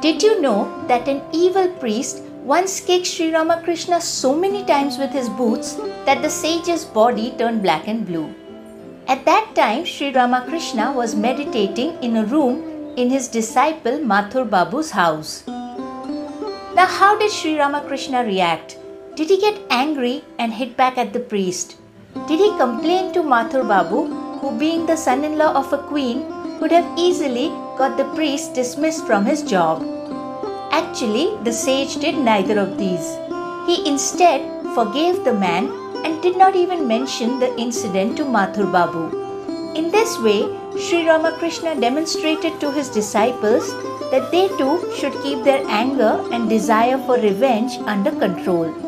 Did you know that an evil priest once kicked Sri Ramakrishna so many times with his boots that the sage's body turned black and blue? At that time, Sri Ramakrishna was meditating in a room in his disciple Mathur Babu's house. Now, how did Sri Ramakrishna react? Did he get angry and hit back at the priest? Did he complain to Mathur Babu, who, being the son in law of a queen, could have easily got the priest dismissed from his job? Actually, the sage did neither of these. He instead forgave the man and did not even mention the incident to Mathur Babu. In this way, Sri Ramakrishna demonstrated to his disciples that they too should keep their anger and desire for revenge under control.